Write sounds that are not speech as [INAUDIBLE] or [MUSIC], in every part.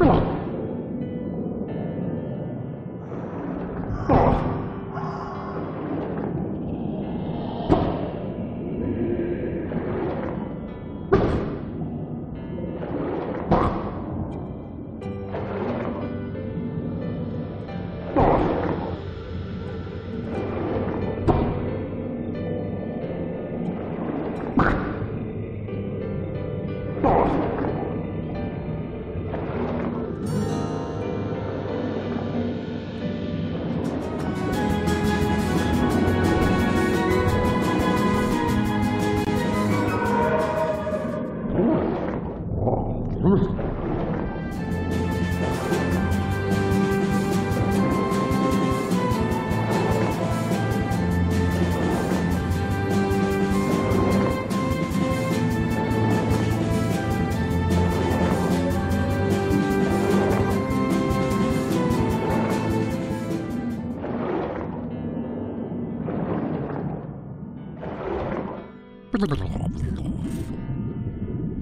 是吗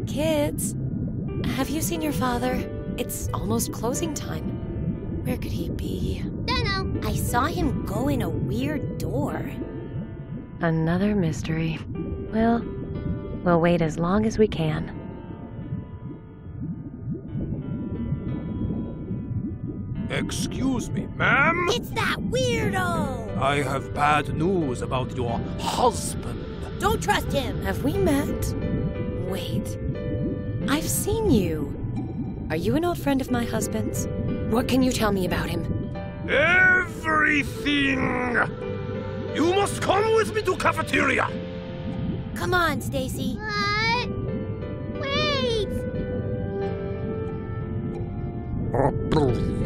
Kids, have you seen your father? It's almost closing time. Where could he be? Dunno. I saw him go in a weird door. Another mystery. Well, we'll wait as long as we can. Excuse me, ma'am? It's that weirdo! I have bad news about your husband. Don't trust him! Have we met? Wait. I've seen you. Are you an old friend of my husband's? What can you tell me about him? Everything! You must come with me to cafeteria! Come on, Stacy. What? Wait! [LAUGHS]